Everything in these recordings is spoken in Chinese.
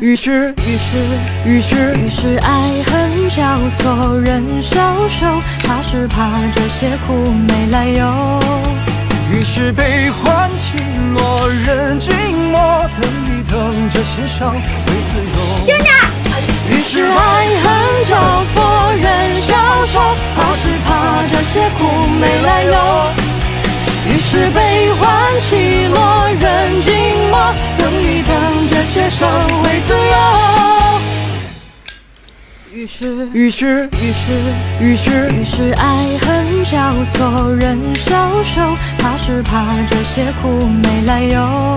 于是于是于是于是爱恨交错，人消瘦，怕是怕这些苦没来由。于是悲欢起落，人静默，等一等，这些伤会自由。于是爱恨交错，人消瘦，怕是怕这些苦没来由。于是悲欢起落，等，这些伤会自由。于是于是于是于是于是爱恨交错，人消瘦，怕是怕这些苦没来由。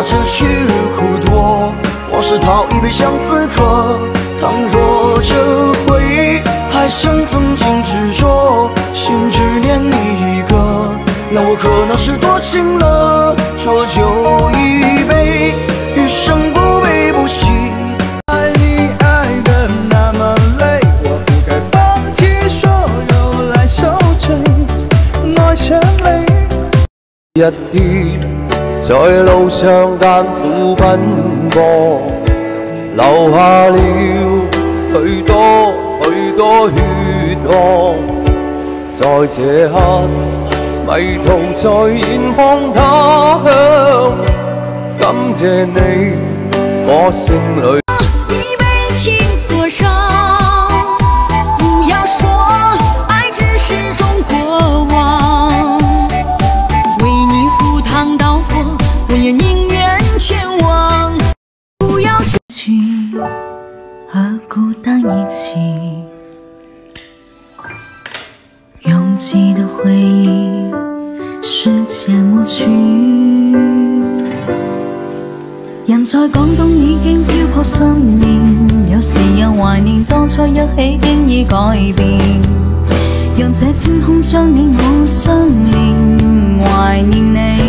怕这去日苦多。往事讨一杯相思喝。倘若这回忆还像曾经执着，心只念你一个，那我可能是多情了。浊酒一杯，余生不悲不喜。爱你爱的那么累，我不该放弃所有来守着愛着你。一啲在路上艰苦奔波，留下了许多许多血汗。在这刻迷途在远方他乡，感谢你，我心里。 和孤单一起，拥挤的回忆，时间抹去。人在廣東已經漂泊十年，有時又懷念當初一起經已改變，讓這天空將你我相连，怀念你。